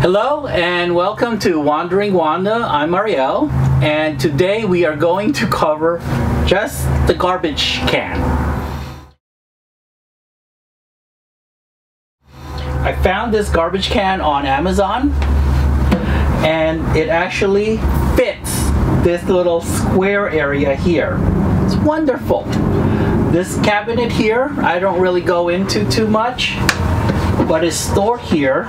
Hello and welcome to Wandering Wanda. I'm Mariel and today we are going to cover just the garbage can. I found this garbage can on Amazon and it actually fits this little square area here. It's wonderful. This cabinet here, I don't really go into too much, but it's stored here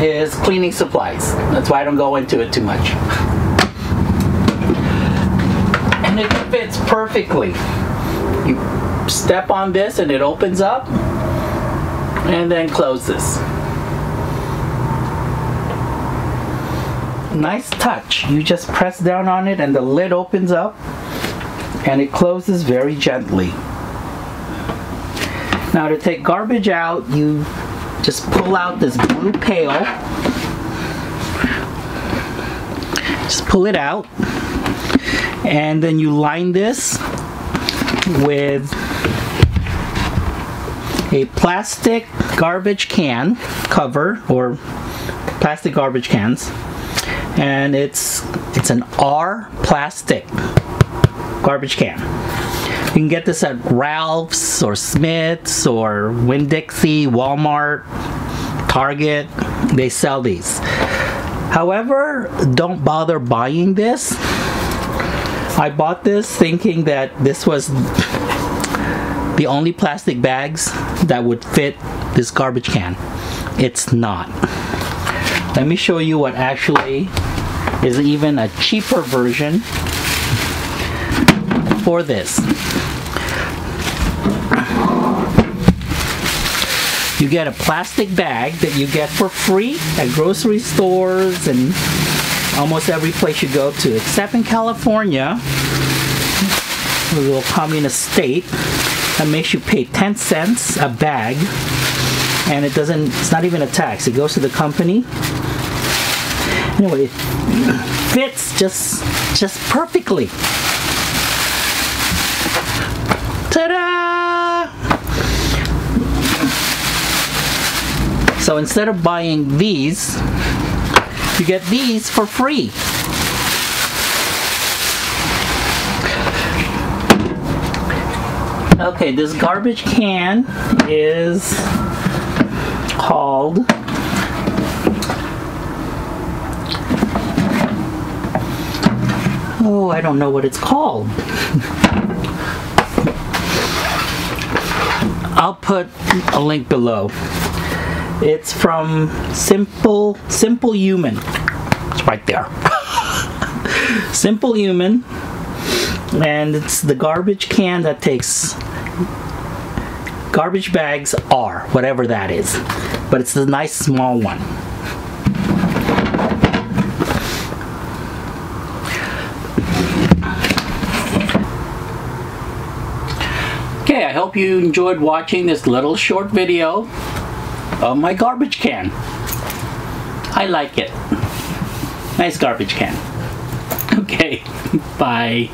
is cleaning supplies. That's why I don't go into it too much. And it fits perfectly. You step on this and it opens up and then closes. Nice touch. You just press down on it and the lid opens up and it closes very gently. Now to take garbage out, you just pull out this blue pail. Just pull it out. And then you line this with a plastic garbage can cover or plastic garbage cans and it's it's an R plastic garbage can you can get this at Ralph's or Smith's or Winn-Dixie, Walmart, Target. They sell these. However, don't bother buying this. I bought this thinking that this was the only plastic bags that would fit this garbage can. It's not. Let me show you what actually is even a cheaper version for this. You get a plastic bag that you get for free at grocery stores and almost every place you go to, except in California, a little communist state, that makes you pay 10 cents a bag and it doesn't, it's not even a tax. It goes to the company. Anyway, it fits just, just perfectly. Ta-da! So instead of buying these, you get these for free. Okay, this garbage can is called Oh, I don't know what it's called. I'll put a link below. It's from Simple Simple Human. It's right there. Simple Human. And it's the garbage can that takes garbage bags are, whatever that is. But it's a nice small one. Okay, I hope you enjoyed watching this little short video of my garbage can. I like it. Nice garbage can. Okay, bye.